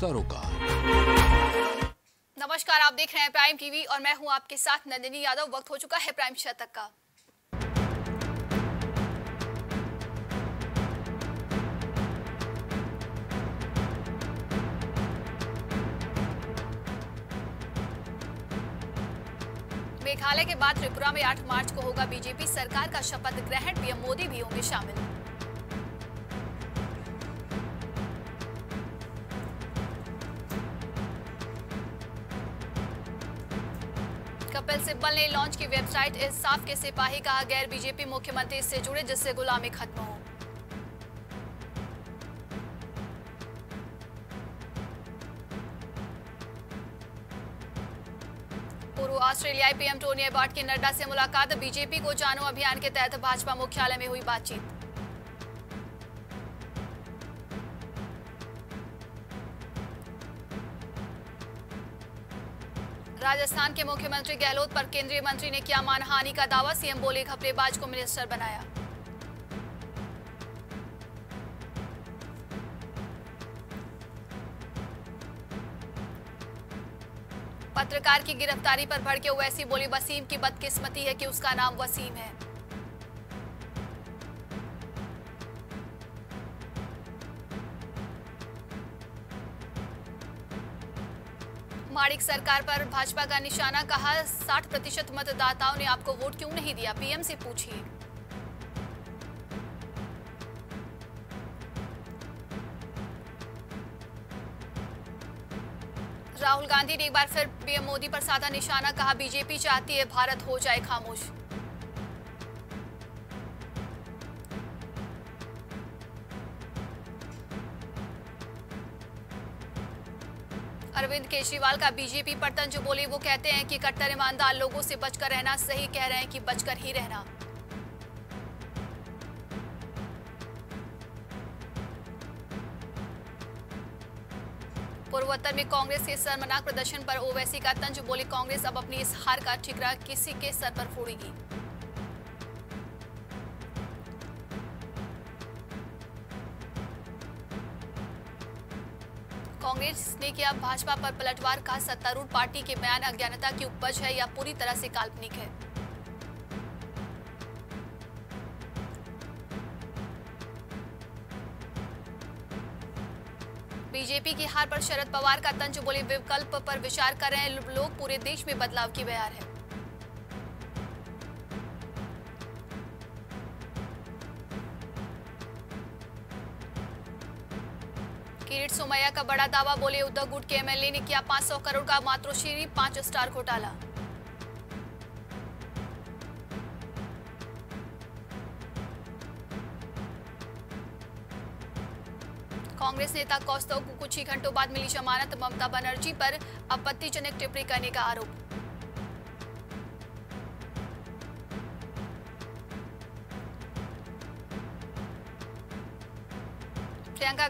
सरोकार नमस्कार, आप देख रहे हैं प्राइम टीवी और मैं हूँ आपके साथ नंदिनी यादव। वक्त हो चुका है प्राइम शतक का। मेघालय के बाद त्रिपुरा में 8 मार्च को होगा बीजेपी सरकार का शपथ ग्रहण। पीएम मोदी भी होंगे शामिल। कपिल ने लॉन्च की वेबसाइट इंसाफ के सिपाही कहा गैर बीजेपी मुख्यमंत्री से जुड़े, जिससे गुलामी खत्म हो। पूर्व ऑस्ट्रेलियाई पीएम टोनी एबार्ट की नड्डा से मुलाकात, बीजेपी को जानो अभियान के तहत भाजपा मुख्यालय में हुई बातचीत। राजस्थान के मुख्यमंत्री गहलोत पर केंद्रीय मंत्री ने किया मानहानि का दावा, सीएम बोले घपलेबाज को मिनिस्टर बनाया। पत्रकार की गिरफ्तारी पर भड़के ओवैसी बोली, वसीम की बदकिस्मती है कि उसका नाम वसीम है। माणिक सरकार पर भाजपा का निशाना, कहा 60 प्रतिशत मतदाताओं ने आपको वोट क्यों नहीं दिया? पीएम से पूछिए। राहुल गांधी ने एक बार फिर पीएम मोदी पर साधा निशाना, कहा, बीजेपी चाहती है भारत हो जाए खामोश। अरविंद केजरीवाल का बीजेपी पर तंज बोले, वो कहते हैं कि कट्टर ईमानदार लोगों से बचकर रहना सही कह रहे हैं कि बचकर ही रहना। पूर्वोत्तर में कांग्रेस के शर्मनाक प्रदर्शन पर ओवैसी का तंज, बोले, कांग्रेस अब अपनी इस हार का ठिकरा किसी के सर पर फोड़ेगी। कांग्रेस ने किया भाजपा पर पलटवार कहा, सत्तारूढ़ पार्टी के बयान अज्ञानता की उपज है या पूरी तरह से काल्पनिक है? बीजेपी की हार पर शरद पवार का तंज बोले, विकल्प पर विचार कर रहे हैं लोग, पूरे देश में बदलाव की बयार है। का बड़ा दावा बोले उद्धव गुट के एमएलए ने किया 500 करोड़ का मातृश्री, पाँच स्टार घोटाला। कांग्रेस नेता कौस्तव को कुछ ही घंटों बाद मिली जमानत, ममता बनर्जी पर आपत्तिजनक टिप्पणी करने का आरोप।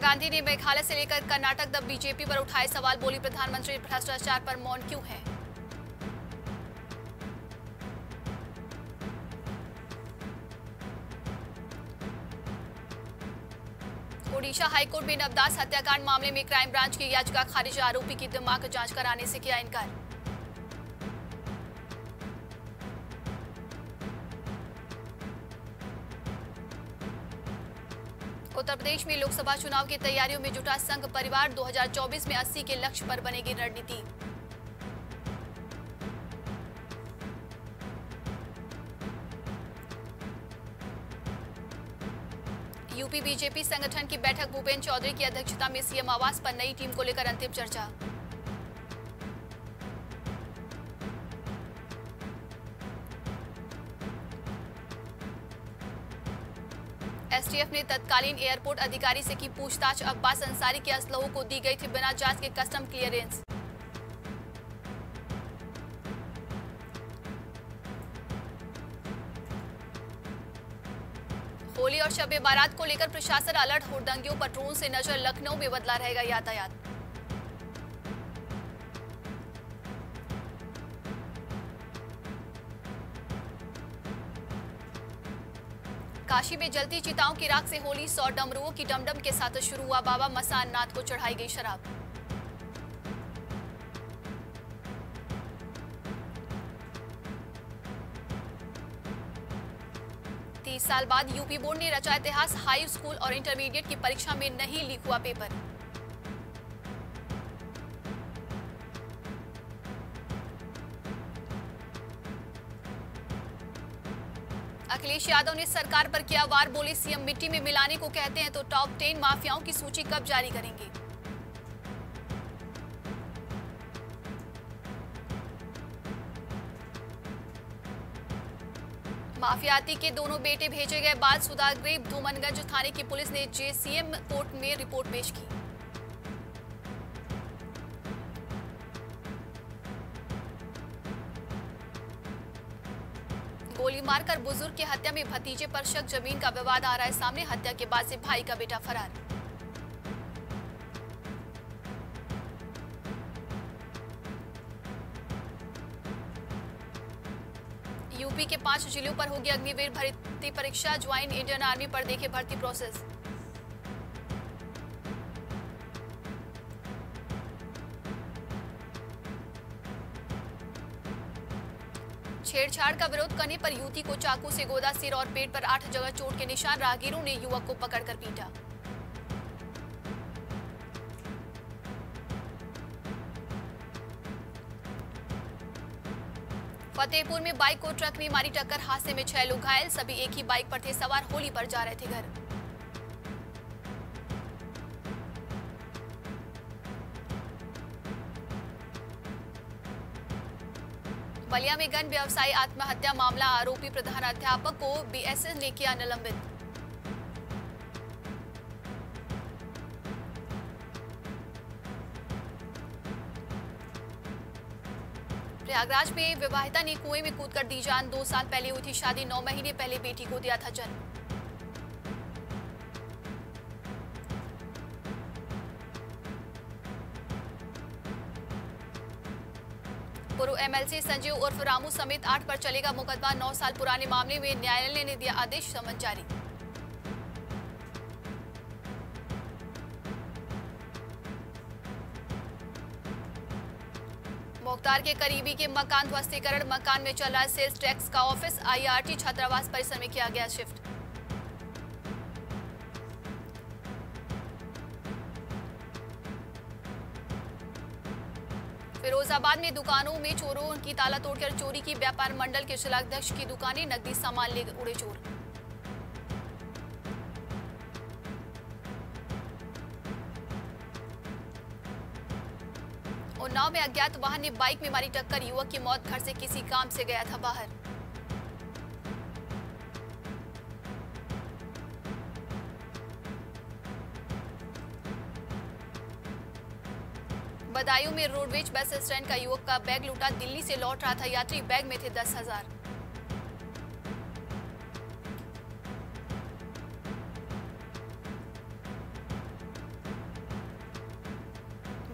गांधी ने मेघालय से लेकर कर्नाटक तक बीजेपी पर उठाए सवाल, बोली प्रधानमंत्री भ्रष्टाचार पर मौन क्यों है? ओडिशा हाईकोर्ट में नवदास हत्याकांड मामले में क्राइम ब्रांच की याचिका खारिज, आरोपी की दिमाग जाँच कराने से किया इनकार। उत्तर प्रदेश में लोकसभा चुनाव की तैयारियों में जुटा संघ परिवार 2024 में 80 के लक्ष्य पर बनेगी रणनीति। यूपी बीजेपी संगठन की बैठक भूपेन्द्र चौधरी की अध्यक्षता में सीएम आवास पर नई टीम को लेकर अंतिम चर्चा। एसटीएफ ने तत्कालीन एयरपोर्ट अधिकारी से की पूछताछ। अब्बास अंसारी के असलहों को दी गई थी बिना जाँच के कस्टम क्लियरेंस। होली और शब बारात को लेकर प्रशासन अलर्ट। हुड़दंगियों पर ड्रोन से नज़र लखनऊ में बदला रहेगा यातायात। काशी में जलती चिताओं की राख से होली सौ डमरुओं की डमडम के साथ शुरू हुआ बाबा मसान नाथ को चढ़ाई गई शराब। तीस साल बाद यूपी बोर्ड ने रचा इतिहास, हाई स्कूल और इंटरमीडिएट की परीक्षा में नहीं लीक हुआ पेपर। अखिलेश यादव ने सरकार पर किया वार, बोले सीएम मिट्टी में मिलाने को कहते हैं तो टॉप टेन माफियाओं की सूची कब जारी करेंगे? माफियाती के दोनों बेटे भेजे गए बाद सुधाग्रेव धूमनगंज थाने की पुलिस ने जेसीएम कोर्ट में रिपोर्ट पेश की। मारकर बुज़ुर्ग की हत्या में भतीजे पर शक, ज़मीन का विवाद आ रहा है। सामने हत्या के बाद से भाई का बेटा फरार। यूपी के पाँच जिलों पर होगी अग्निवीर भर्ती परीक्षा। ज्वाइन इंडियन आर्मी पर देखे भर्ती प्रोसेस। छेड़छाड़ का विरोध करने पर युवती को चाकू से गोदा सिर और पेट पर आठ जगह चोट के निशान, राहगीरों ने युवक को पकड़कर पीटा। फतेहपुर में बाइक को ट्रक ने मारी टक्कर, हादसे में छह लोग घायल, सभी एक ही बाइक पर थे, सवार होली पर जा रहे थे घर। बलिया में गन व्यवसायी आत्महत्या मामला, आरोपी प्रधानाध्यापक को बीएसएस ने किया निलंबित प्रयागराज में विवाहिता ने कुएँ में कूदकर दी जान। दो साल पहले हुई थी शादी, नौ महीने पहले बेटी को दिया था जन्म। संजीव उर्फ़ रामू समेत आठ पर चलेगा मुकदमा। नौ साल पुराने मामले में न्यायालय ने दिया आदेश समन जारी। मुख्तार के करीबी के मकान ध्वस्तीकरण। मकान में चल रहा सेल्स टैक्स का ऑफ़िस। आईआरटी छात्रावास परिसर में किया गया शिफ्ट। फिरोजाबाद में दुकानों में चोरों की ताला तोड़कर चोरी की व्यापार मंडल के जिलाध्यक्ष की दुकानें नकदी सामान ले उड़े चोर। उन्नाव में अज्ञात वाहन ने बाइक में मारी टक्कर। युवक की मौत, घर से किसी काम से गया था बाहर। बदायूं में रोडवेज़ बस स्टैंड का युवक का बैग लूटा, दिल्ली से लौट रहा था यात्री, बैग में थे दस हज़ार।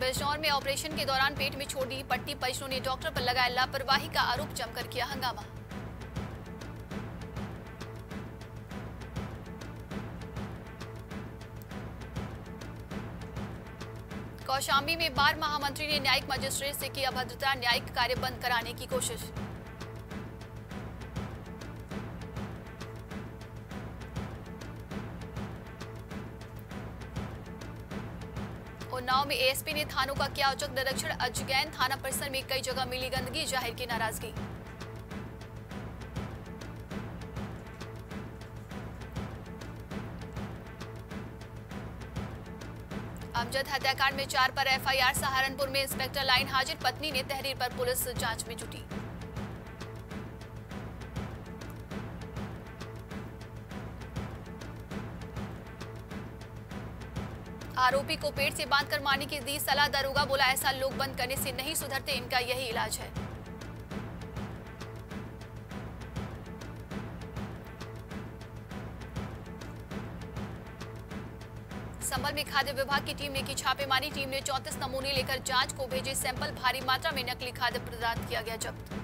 बिजनौर में ऑपरेशन के दौरान पेट में छोड़ दी पट्टी परिजनों ने डॉक्टर पर लगाया लापरवाही का आरोप जमकर किया हंगामा। कौशाम्बी में बार महामंत्री ने न्यायिक मजिस्ट्रेट से की अभद्रता, न्यायिक कार्य बंद कराने की कोशिश। उन्नाव में एएसपी ने थानों का किया औचक निरीक्षण। अजगैन थाना परिसर में कई जगह मिली गंदगी, ज़ाहिर की नाराज़गी। अमजद हत्याकांड में चार पर एफआईआर, सहारनपुर में इंस्पेक्टर लाइन हाजिर, पत्नी ने तहरीर पर पुलिस जाँच में जुटी। आरोपी को पेट से बांधकर मारने की दी सलाह, दरोगा बोला, ऐसा लोग बंद करने से नहीं सुधरते, इनका यही इलाज है। खाद्य विभाग की टीम ने की छापेमारी। टीम ने 34 नमूने लेकर जाँच को भेजे। सैंपल भारी मात्रा में नकली खाद्य पदार्थ किया गया जब्त।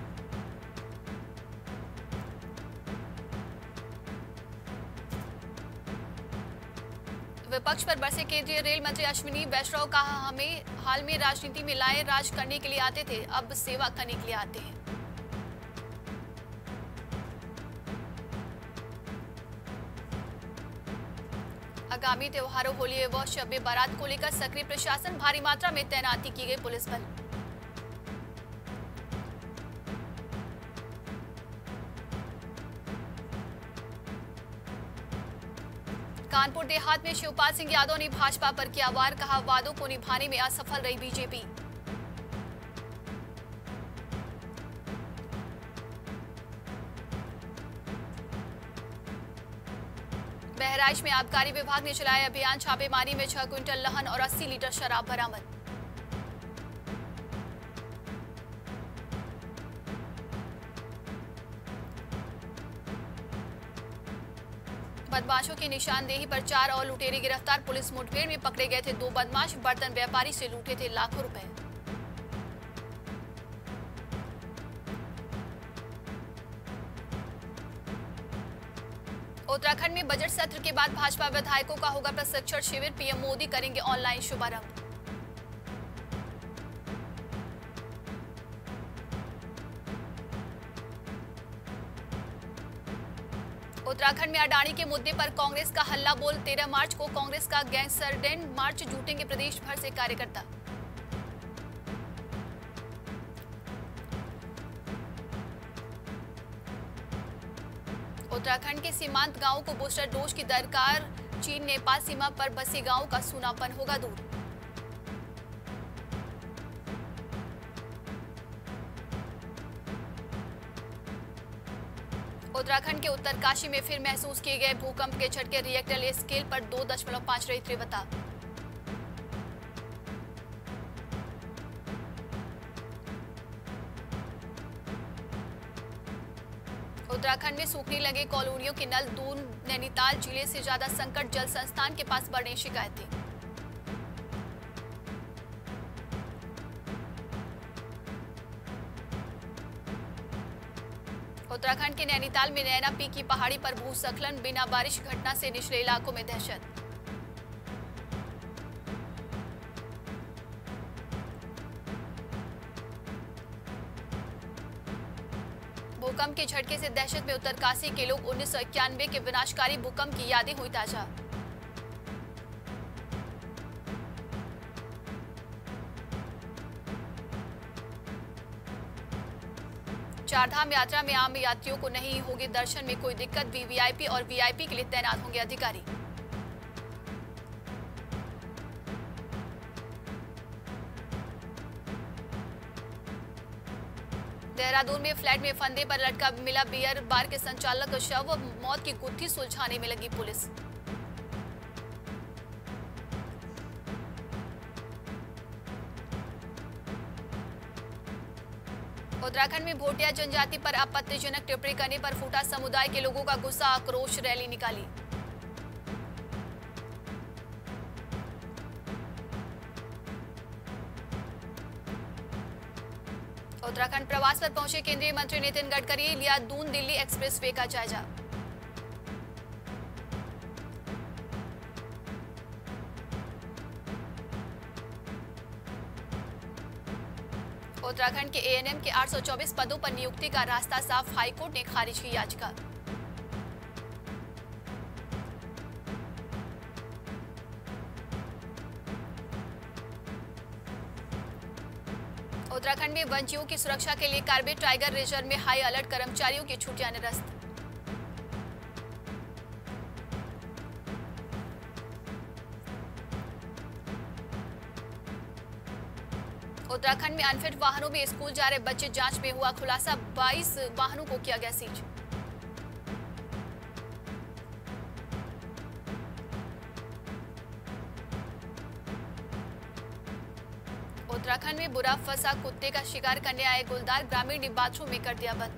विपक्ष पर बरसे केंद्रीय रेल मंत्री अश्विनी वैष्णव कहा, हमें हाल में राजनीति में लाए राज करने के लिए आते थे, अब सेवा करने के लिए आते हैं। आगामी त्योहारों होली एवं शब बारात को लेकर सक्रिय प्रशासन भारी मात्रा में तैनाती की गई पुलिस बल। कानपुर देहात में शिवपाल सिंह यादव ने भाजपा पर किया वार, कहा वादों को निभाने में असफल रही बीजेपी। बहराइच में आबकारी विभाग ने चलाया अभियान। छापेमारी में छह क्विंटल लहन और 80 लीटर शराब बरामद। बदमाशों की निशानदेही पर चार और लुटेरे गिरफ़्तार। पुलिस मुठभेड़ में पकड़े गए थे दो बदमाश। बर्तन व्यापारी से लूटे थे लाखों रुपए। उत्तराखंड में बजट सत्र के बाद भाजपा विधायकों का होगा प्रशिक्षण शिविर। पीएम मोदी करेंगे ऑनलाइन शुभारंभ। उत्तराखंड में अडानी के मुद्दे पर कांग्रेस का हल्ला बोल 13 मार्च को कांग्रेस का गैंगस्टरडेंट मार्च जूटेंगे प्रदेश भर से कार्यकर्ता। उत्तराखंड के सीमांत गाँवों को बूस्टर डोज की दरकार चीन, नेपाल सीमा पर बसे गाँवों का सुनापन होगा दूर। उत्तराखंड के उत्तरकाशी में फिर महसूस किए गए भूकंप के झटके रिएक्टर स्केल पर दो दशमलव पाँच रही तीव्रता। सूखने लगे कॉलोनियों के नल दून नैनीताल ज़िले से ज़्यादा संकट जल संस्थान के पास बढ़ने शिकायतें उत्तराखंड के नैनीताल में नैना पी की पहाड़ी पर भूस्खलन, बिना बारिश, घटना से निचले इलाकों में दहशत। भूकंप के झटके से दहशत में उत्तरकाशी के लोग उन्नीस सौ इक्यानवे के विनाशकारी भूकंप की यादें हुई ताज़ा। चारधाम यात्रा में आम यात्रियों को नहीं होगी दर्शन में कोई दिक्कत वीवीआईपी और वीआईपी के लिए तैनात होंगे अधिकारी। देहरादून में फ्लैट में फंदे पर लटका मिला बियर। बार के संचालक शव मौत की गुत्थी सुलझाने में लगी पुलिस। उत्तराखंड में भोटिया जनजाति पर आपत्तिजनक टिप्पणी करने पर फूटा समुदाय के लोगों का गुस्सा आक्रोश रैली निकाली। प्रवास पर पहुँचे केंद्रीय मंत्री नितिन गडकरी लिया दून दिल्ली एक्सप्रेस वे का जायजा। उत्तराखंड के एएनएम के 824 पदों पर नियुक्ति का रास्ता साफ़, हाईकोर्ट ने खारिज की याचिका। उत्तराखंड में वंचियों की सुरक्षा के लिए कार्बेट टाइगर रिज़र्व में हाई अलर्ट कर्मचारियों की छुट्टियाँ निरस्त उत्तराखंड में अनफिट वाहनों में स्कूल जा रहे बच्चे जाँच में हुआ खुलासा 22 वाहनों को किया गया सीज। बुरा फंसा कुत्ते का शिकार करने आए गुलदार ग्रामीण ने बाथरूम में कर दिया बंद।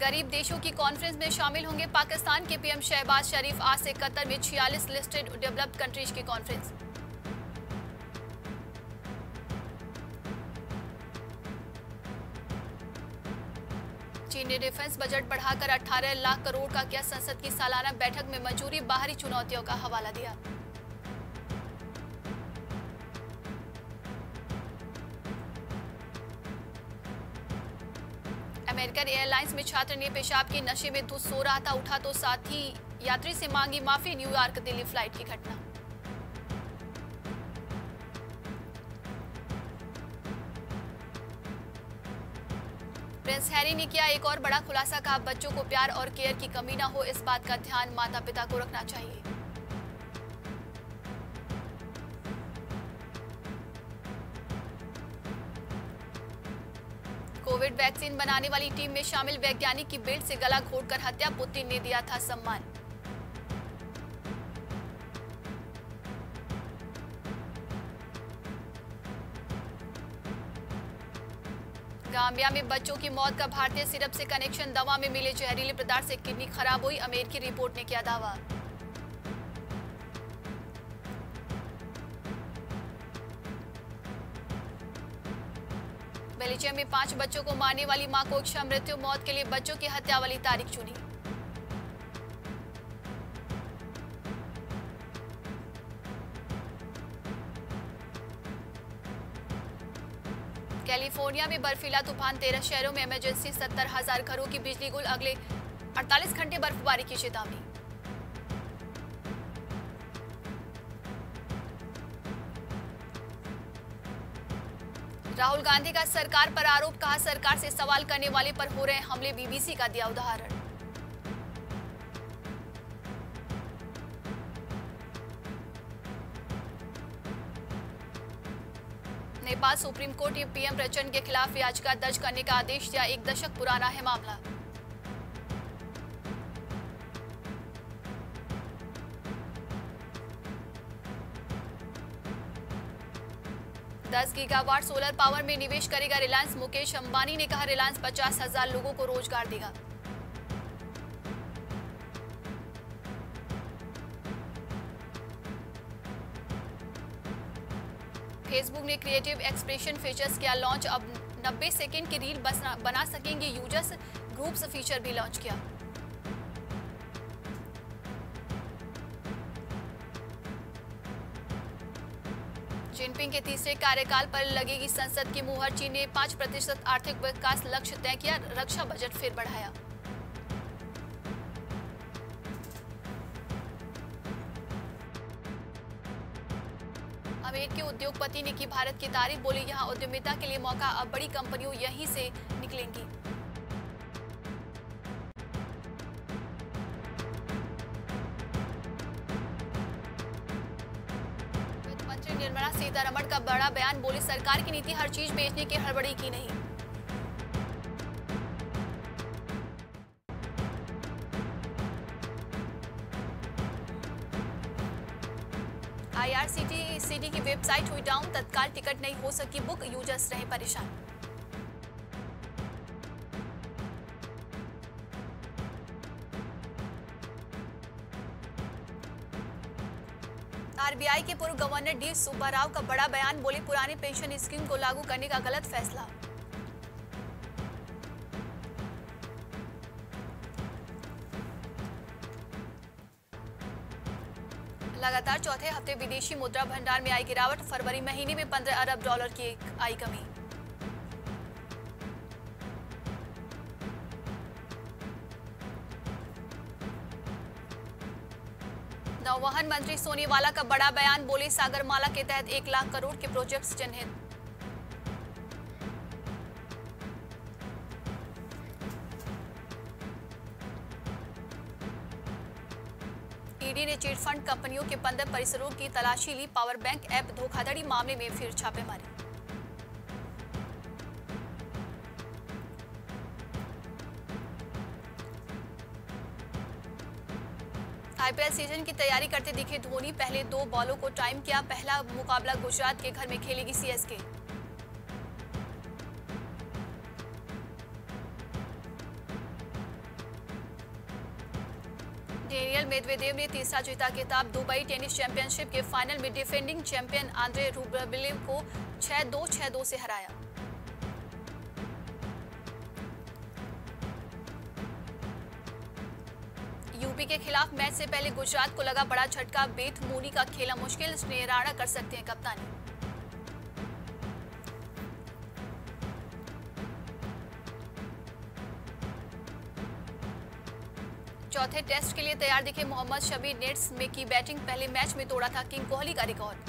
गरीब देशों की कॉन्फ्रेंस में शामिल होंगे पाकिस्तान के पीएम शहबाज शरीफ आज से कतर में 46 लिस्टेड डेवलप्ड कंट्रीज़ की कॉन्फ्रेंस ने डिफेंस बजट बढ़ाकर 18 लाख करोड़ का किया संसद की सालाना बैठक में मंजूरी, बाहरी चुनौतियों का हवाला दिया। अमेरिकन एयरलाइंस में छात्र ने पेशाब के नशे में धूस सो रहा था, उठा तो साथी, यात्री से मांगी माफ़ी, न्यूयॉर्क, दिल्ली फ़्लाइट की घटना। हैरी ने किया एक और बड़ा खुलासा, कहा बच्चों को प्यार और केयर की कमी ना हो, इस बात का ध्यान माता पिता को रखना चाहिए। कोविड वैक्सीन बनाने वाली टीम में शामिल वैज्ञानिक की बेल्ट से गला घोटकर हत्या पुतिन ने दिया था सम्मान। गाम्बिया में बच्चों की मौत का भारतीय सिरप से कनेक्शन दवा में मिले जहरीले पदार्थ से किडनी खराब हुई अमेरिकी रिपोर्ट ने किया दावा। बेल्जियम में पाँच बच्चों को मारने वाली माँ को इच्छा मृत्यु मौत के लिए बच्चों की हत्या वाली तारीख चुनी। कैलिफ़ोर्निया में बर्फीला तूफ़ान, तेरह शहरों में इमरजेंसी सत्तर हज़ार घरों की बिजली गुल, अगले 48 घंटे बर्फबारी की चेतावनी। राहुल गांधी का सरकार पर आरोप, कहा सरकार से सवाल करने वाले पर हो रहे हमले, बीबीसी का दिया उदाहरण। नेपाल सुप्रीम कोर्ट ने पीएम प्रचंड के खिलाफ याचिका दर्ज करने का आदेश दिया। एक दशक पुराना है मामला। दस गीगावाट सोलर पावर में निवेश करेगा रिलायंस। मुकेश अंबानी ने कहा, रिलायंस पचास हज़ार लोगों को रोज़गार देगा। फेसबुक ने क्रिएटिव एक्सप्रेशन फीचर्स किया लॉन्च अब 90 सेकंड की रील बना, सकेंगे यूज़र्स ग्रुप्स फीचर भी लॉन्च किया। जिनपिंग के तीसरे कार्यकाल पर लगेगी संसद की मुहर। चीन ने पाँच प्रतिशत आर्थिक विकास लक्ष्य तय किया। रक्षा बजट फिर बढ़ाया। अमेरिकी उद्योगपति ने की भारत की तारीफ़, बोली, यहाँ उद्यमिता के लिए मौका, अब बड़ी कंपनियों यहीं से निकलेंगी। वित्त मंत्री निर्मला सीतारमण का बड़ा बयान, बोली, सरकार की नीति हर चीज़ बेचने की हड़बड़ी की नहीं। तत्काल टिकट नहीं हो सकी, बुक यूज़र्स रहे परेशान। आरबीआई के पूर्व गवर्नर डी सुब्बाराव का बड़ा बयान, बोले पुरानी पेंशन स्कीम को लागू करने का गलत फैसला। लगातार चौथे हफ़्ते विदेशी मुद्रा भंडार में आई गिरावट। फरवरी महीने में 15 अरब डॉलर की आई कमी। नौवहन मंत्री सोनीवाला का बड़ा बयान, बोले सागरमाला के तहत एक लाख करोड़ के प्रोजेक्ट्स चिन्हित। कंपनियों के पंद्रह परिसरों की तलाशी ली पावर बैंक ऐप धोखाधड़ी मामले में फिर छापेमारी। आईपीएल सीज़न की तैयारी करते दिखे धोनी, पहले दो बॉलों को टाइम किया, पहला मुकाबला गुजरात के घर में खेलेगी सीएसके। मेदवेदेव ने तीसरा जीता खिताब दुबई टेनिस चैंपियनशिप के फाइनल में डिफेंडिंग चैंपियन आंद्रे रूबलेव को 6-2 6-2 से हराया। यूपी के खिलाफ मैच से पहले गुजरात को लगा बड़ा झटका बेथ मूनी का खेला मुश्किल स्नेहराणा कर सकते हैं कप्तानी। चौथे टेस्ट के लिए तैयार दिखे मोहम्मद शमी नेट्स में की बैटिंग। पहले मैच में तोड़ा था किंग कोहली का रिकॉर्ड।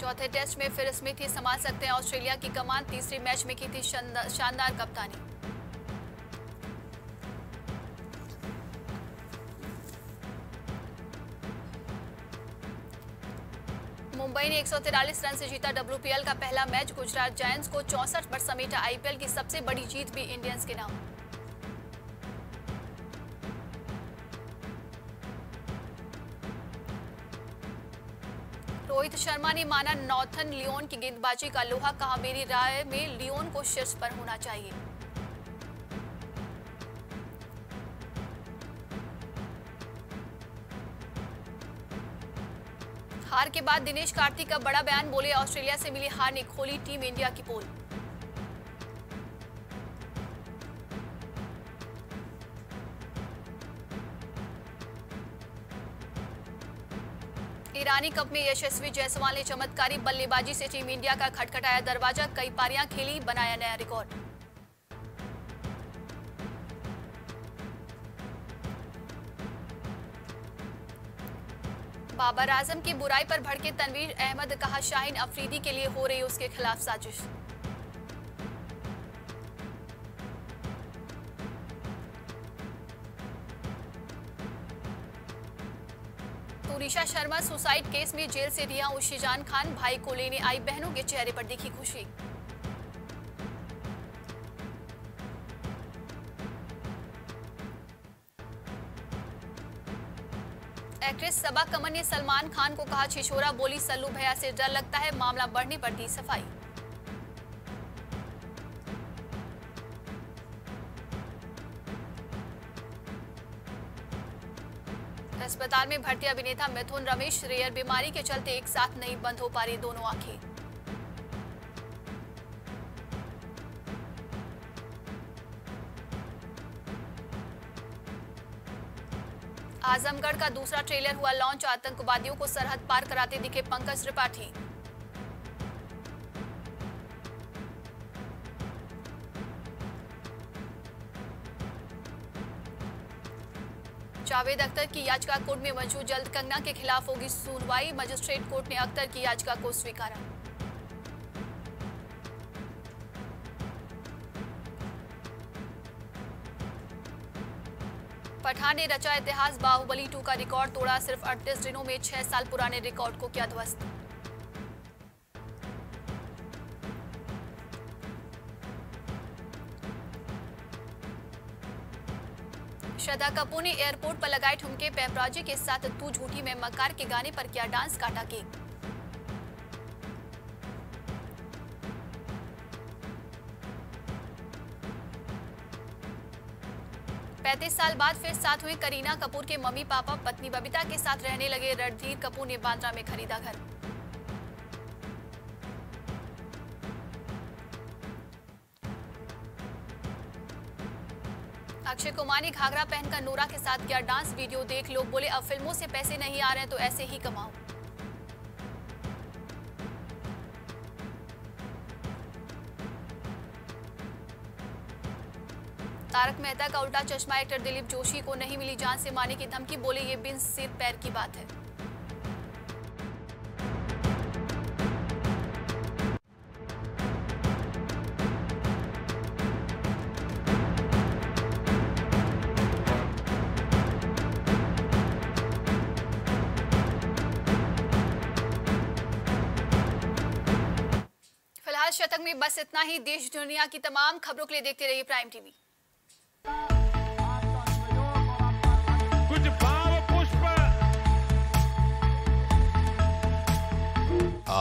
चौथे टेस्ट में फिर स्मिथ ही संभाल सकते हैं। ऑस्ट्रेलिया की कमान तीसरे मैच में की थी शानदार कप्तानी। एक रन से जीता डब्ल्यूपीएल का पहला मैच। गुजरात जायंट्स को चौसठ पर समेटा आईपीएल की सबसे बड़ी जीत भी इंडियंस के नाम। रोहित शर्मा ने माना नॉर्थन लियोन की गेंदबाजी का लोहा। कहा मेरी राय में लियोन को शीर्ष पर होना चाहिए। हार के बाद दिनेश कार्तिक का बड़ा बयान बोले, ऑस्ट्रेलिया से मिली हार ने खोली टीम इंडिया की पोल। ईरानी कप में यशस्वी जायसवाल ने चमत्कारी बल्लेबाजी से टीम इंडिया का खटखटाया दरवाज़ा, कई पारियाँ खेली, बनाया नया रिकॉर्ड। बाबर आज़म की बुराई पर भड़के तनवीर अहमद, कहा शाहीन अफरीदी के लिए हो रही उसके खिलाफ साजिश। तुरिशा शर्मा सुसाइड केस में जेल से रिहा उशीजान खान, भाई को लेने आई बहनों के चेहरे पर दिखी खुशी। सबा कमर ने सलमान खान को कहा छिछोरा, बोली, सल्लू भैया से डर लगता है, मामला बढ़ने पर दी सफ़ाई। अस्पताल में भर्ती अभिनेता मिथुन रमेश, रेयर बीमारी के चलते एक साथ नहीं बंद हो पा रही दोनों आँखें। आजमगढ़ का दूसरा ट्रेलर हुआ लॉन्च, आतंकवादियों को सरहद पार कराते दिखे पंकज त्रिपाठी। जावेद अख्तर की याचिका कोर्ट में मंजूर, जल्द कंगना के खिलाफ होगी सुनवाई, मजिस्ट्रेट कोर्ट ने अख्तर की याचिका को स्वीकारा। पठान ने रचा इतिहास, बाहुबली टू का रिकॉर्ड तोड़ा सिर्फ़ 38 दिनों में छह साल पुराने रिकॉर्ड को किया ध्वस्त। श्रद्धा कपूर ने एयरपोर्ट पर लगाए ठुमके, पेपराजी के साथ तू झूठी में मकार के गाने पर किया डांस काटा केक। पैंतीस साल बाद फिर साथ हुई करीना कपूर के मम्मी पापा, पत्नी बबीता के साथ रहने लगे रणधीर कपूर ने बांद्रा में खरीदा घर। अक्षय कुमार ने घाघरा पहनकर नोरा के साथ किया डांस, वीडियो देख, लोग बोले, अब फ़िल्मों से पैसे नहीं आ रहे तो ऐसे ही कमाओ। तारक मेहता का उल्टा चश्मा एक्टर दिलीप जोशी को नहीं मिली जान से मारने की धमकी, बोले ये बिन सिर पैर की बात है। फ़िलहाल शतक में बस इतना ही। देश दुनिया की तमाम खबरों के लिए देखते रहिए प्राइम टीवी।